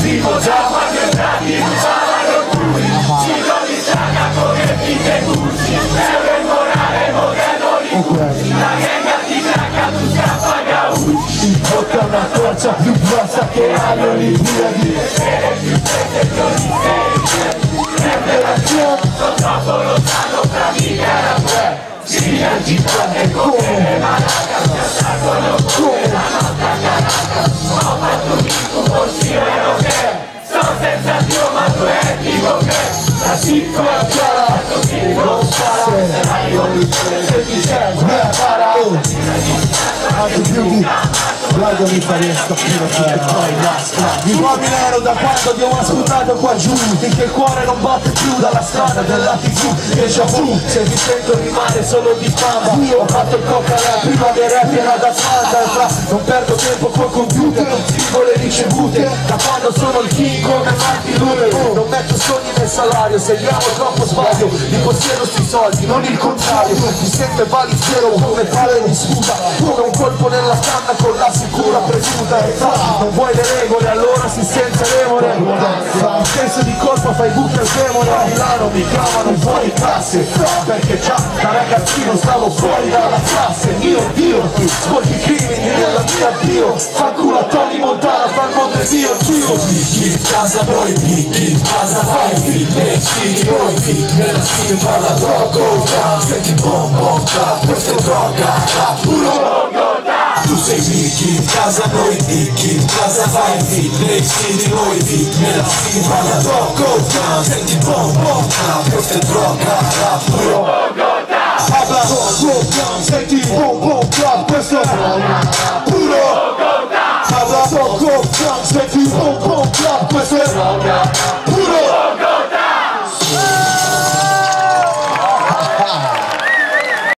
Vivo già quando entrati in sala d'orgulli Cito di strada con le vite cursi Euro il morale modello di cursi La gang ti craca, tu gaucci Il bocca una torcia più grossa che hanno l'Olimpiadi più pretezioni Rivelazione Sono troppo lontano tra mica la web Si agita e come Ma la cambia La piccola chiara Così non io Se ti serve para Anche più di Guarda mi pare scoprire che poi basta Mi uomini ero da quando ti ho ascoltato qua giù Finché il cuore non batte più dalla strada della tv Déjà vu, se ti sento rimane solo di fama. Ho fatto il coca la prima dei rap era da Santa Non perdo tempo col computer, non scrivo le ricevute Da quando sono il king come Martin Luther Non metto sogni nel salario, se amo troppo sbaglio Mi possiedo sui soldi, non il contrario Mi sento valizzero come pale di sputa Come un colpo nella canna con la sicura presunta E fa, non vuoi le regole, allora si senza remore. Un senso di colpa fai buca il demone A Milano mi chiamano fuori classe. Perché già da ragazzino stavo fuori dalla classe. Io Dio, sporchi crimini nella mia Dio Tio, tio, fique em casa, boi, fique em casa, vai, fique, mente, boi, fique, menos, fala logo, tá, sei que bom, bom, tá, pois tem droga, tá, puro, Tu sei fique em casa, boi, fique em casa, vai, fique, mente, boi, fique, menos, fala logo, tá, sei que bom, bom, tá, pois tem droga, tá, puro, É uma sua